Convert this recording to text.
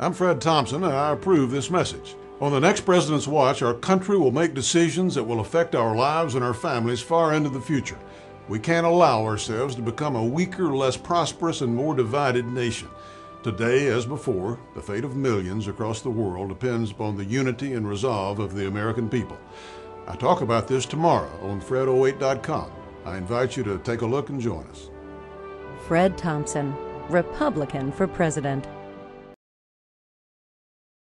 I'm Fred Thompson, and I approve this message. On the next President's Watch, our country will make decisions that will affect our lives and our families far into the future. We can't allow ourselves to become a weaker, less prosperous, and more divided nation. Today, as before, the fate of millions across the world depends upon the unity and resolve of the American people. I talk about this tomorrow on Fred08.com. I invite you to take a look and join us. Fred Thompson, Republican for President.